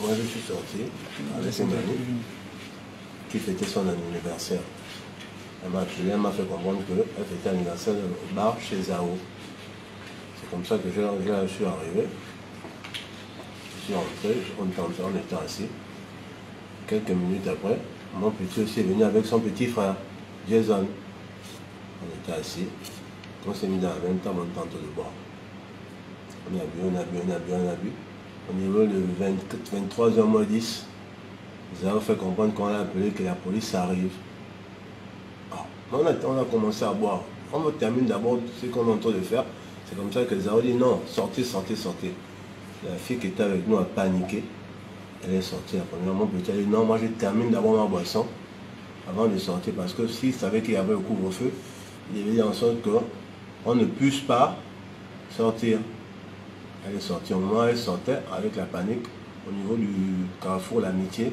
moi je suis sorti avec ses amis qui fêtait son anniversaire. Elle m'a appelé, m'a fait comprendre qu'elle fêtait l'anniversaire au bar chez Zao. C'est comme ça que je, suis arrivé. Je suis rentré, on, on était assis. Quelques minutes après, mon petit aussi est venu avec son petit frère, Jason. On était assis. On s'est mis dans la même table en train de boire. On a bu, on a bu, on a bu, on a bu. Au niveau de 23h 10, ils ont fait comprendre qu'on a appelé que la police arrive. Ah, on, a, commencé à boire. On termine d'abord ce qu'on est en train de faire. C'est comme ça que Zao dit non, sortez, sortez, sortez. La fille qui était avec nous a paniqué. Elle est sortie la première. A dit non, moi je termine d'abord ma boisson avant de sortir parce que s'il savait qu'il y avait le couvre-feu, il avait dit en sorte qu'on ne puisse pas sortir. Elle est sortie. Au moment elle sortait, avec la panique, au niveau du carrefour L'Amitié,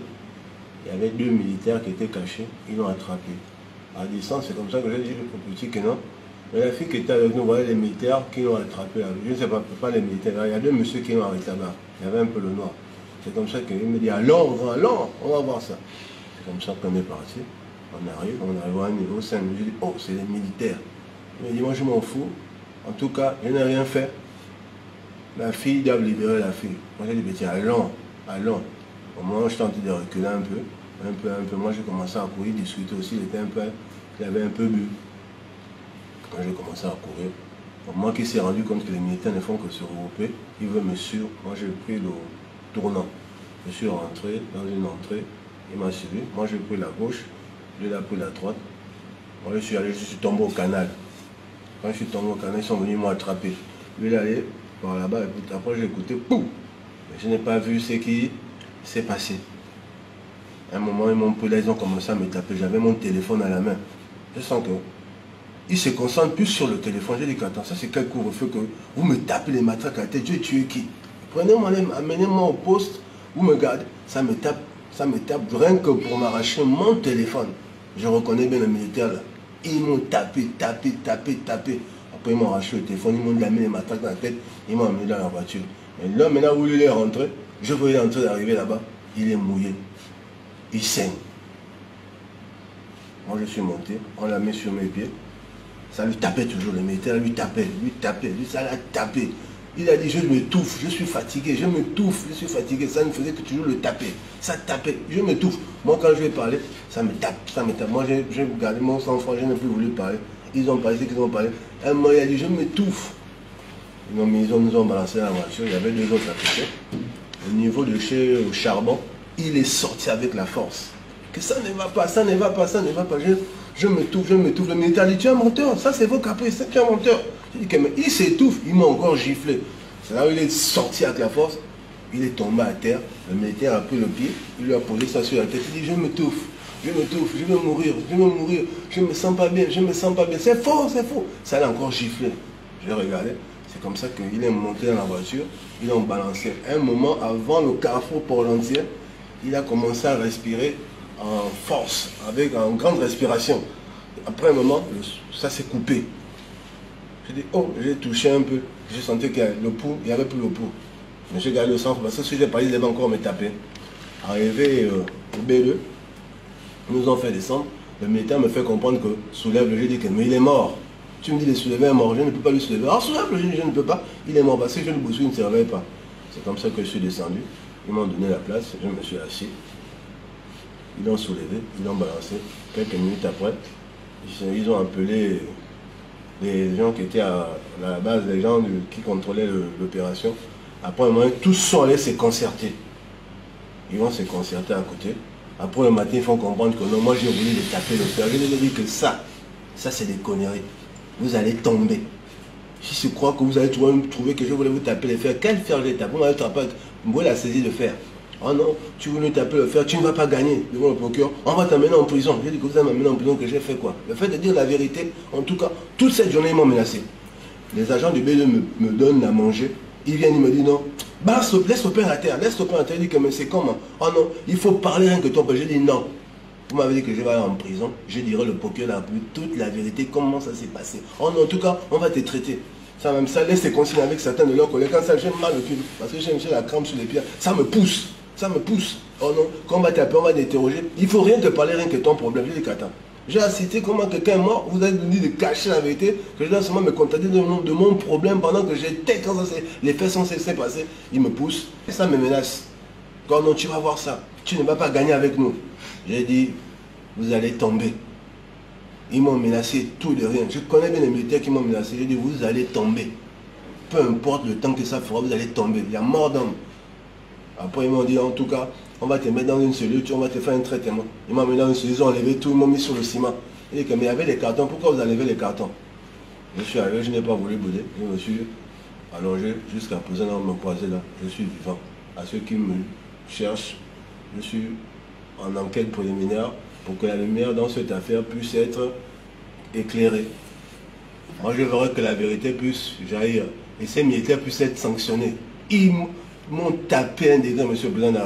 il y avait deux militaires qui étaient cachés. Ils l'ont attrapé. À distance, c'est comme ça que j'ai dit au petit que non. Mais la fille qui était avec nous, voyait les militaires qui l'ont attrapé. Je ne sais pas, pas les militaires. Il y a deux messieurs qui l'ont arrêté là-bas. Il y avait un peu le noir. C'est comme ça qu'il me dit, allons, allons, on va voir ça. C'est comme ça qu'on est parti. On arrive, on arrive à un niveau 5. Je dis, oh, c'est les militaires. Il me dit, moi je m'en fous. En tout cas, je n'ai rien fait. La fille doit libérer la fille. Moi j'ai dit, allons, allons. Au où je tentais de reculer un peu, un peu, un peu, moi j'ai commencé à courir, discuter aussi, il il avait un peu bu. Quand j'ai commencé à courir, au moment s'est rendu compte que les militaires ne font que se regrouper, il veut me suivre. Moi j'ai pris le tournant. Je suis rentré dans une entrée, il m'a suivi. Moi j'ai pris la gauche, lui a pris la droite. Moi je suis allé, je suis tombé au canal. Quand je suis tombé au canal, ils sont venus m'attraper. Lui il est là-bas, après j'ai écouté, poum Je n'ai pas vu ce qui s'est passé. À un moment, ils m'ont ils ont commencé à me taper. J'avais mon téléphone à la main. Je sens que ils se concentrent plus sur le téléphone. J'ai dit attends, ça c'est quel couvre-feu que vous me tapez les matraques à la tête. Dieu tué qui? Prenez-moi, amenez-moi au poste, vous me gardez. Ça me tape, ça me tape rien que pour m'arracher mon téléphone. Je reconnais bien le militaire là. Ils m'ont tapé, tapé, tapé, tapé. Après, ils m'ont arraché le téléphone, ils m'ont mis les matraques dans la tête, ils m'ont amené dans la voiture. Mais là, maintenant où il est rentré, je voyais en train d'arriver là-bas, il est mouillé. Il saigne. Moi, je suis monté, on l'a mis sur mes pieds. Ça lui tapait toujours, le militaire lui tapait, lui tapait, lui, ça l'a tapé. Il a dit, je me touffe, je suis fatigué, je me touffe, je suis fatigué. Ça ne faisait que toujours le taper. Ça tapait, je me touffe. Moi, quand je vais parler, ça me tape, ça me tape. Moi, j'ai gardé mon sang-froid, je n'ai plus voulu parler. Ils ont parlé, qu'ils ont parlé. Un moment, il a dit, je me touffe. Ils, ils nous ont balancé la voiture, il y avait deux autres côté. Au niveau de chez au charbon, il est sorti avec la force. Que ça ne va pas, ça ne va pas, ça ne va pas. Je, je me touffe, je me touffe. Le militaire dit, tu es un menteur, ça c'est vos caprices, tu es un menteur. Mais il s'étouffe, il m'a encore giflé. C'est là où il est sorti avec la force, il est tombé à terre, le militaire a pris le pied, il lui a posé ça sur la tête, il dit, je me touffe, je me touffe, je vais mourir, je vais mourir, je me sens pas bien, je me sens pas bien. C'est faux, c'est faux. Ça l'a encore giflé. J'ai regardé, c'est comme ça qu'il est monté dans la voiture, ils l'ont balancé. Un moment avant le carrefour pour l'entier, il a commencé à respirer en force, avec une grande respiration. Après un moment, ça s'est coupé. J'ai dit, oh, j'ai touché un peu. J'ai senti que le pouls, il n'y avait plus le pouls. Mais j'ai gardé le sang parce que si j'ai parlé, il devait encore me taper. Arrivé euh, au B2, ils nous ont fait descendre. Le militaire me fait comprendre que soulève le dit mais il est mort. Tu me dis de soulever un mort, je ne peux pas lui soulever. Alors soulève le je ne peux pas. Il est mort parce que je ne boussou, il ne se réveille pas. C'est comme ça que je suis descendu. Ils m'ont donné la place, je me suis assis. Ils l'ont soulevé, ils l'ont balancé. Quelques minutes après, ils ont appelé les gens qui étaient à la base, les gens qui contrôlaient l'opération. Après un moment, tous sont allés se concerter. Ils vont se concerter à côté. Après le matin, ils font comprendre que non, moi j'ai voulu les taper le fer. Je leur dit que ça, ça c'est des conneries. Vous allez tomber. Si je crois que vous allez trouver que je voulais vous taper le fer, quel fer j'ai tapé? Vous m'avez tapé, vous voulez la saisir de fer. Oh non, tu nous taper le fer, tu ne vas pas gagner devant le procureur. On va t'amener en prison. J'ai dit que vous allez m'amener en prison, que j'ai fait quoi? Le fait de dire la vérité, en tout cas, toute cette journée, ils m'ont menacé. Les agents du B2 me, donnent à manger. Ils viennent, ils me disent non. Bah, laisse le père à terre, laisse le père à terre. Il dit que c'est comment? Oh non, il faut parler rien que toi. J'ai dit non. Vous m'avez dit que je vais aller en prison. Je dirai le procureur toute la vérité, comment ça s'est passé. Oh non, en tout cas, on va te traiter. Ça même ça laisse consignes avec certains de leurs collègues. Quand ça, j'ai mal au cul, parce que j'ai la crampe sur les pieds, ça me pousse. Ça me pousse. Oh non, quand on va t'appeler, on va t'interroger. Il faut rien te parler, rien que ton problème. Je dis qu'attends. J'ai assisté comment quelqu'un est mort, vous avez dit de cacher la vérité, que je dois seulement me contenter de mon, problème pendant que j'étais, quand ça, les faits sont censés passer, il me pousse. Et ça me menace. Quand non, tu vas voir ça. Tu ne vas pas gagner avec nous. J'ai dit, vous allez tomber. Ils m'ont menacé tout de rien. Je connais bien les militaires qui m'ont menacé. J'ai dit, vous allez tomber. Peu importe le temps que ça fera, vous allez tomber. Il y a mort d'homme. Après, ils m'ont dit, en tout cas, on va te mettre dans une cellule, on va te faire un traitement. Ils m'ont mis dans une cellule, ils ont enlevé tout, ils m'ont mis sur le ciment. Il dit mais il y avait les cartons, pourquoi vous enlevez les cartons? Je suis arrivé, je n'ai pas voulu bouder. Je me suis allongé jusqu'à présent, on me croisé là. Je suis vivant. À ceux qui me cherchent, je suis en enquête préliminaire pour que la lumière dans cette affaire puisse être éclairée. Moi, je voudrais que la vérité puisse jaillir et ces militaires puissent être sanctionnés. Ils m'ont tapé un degré, monsieur le président.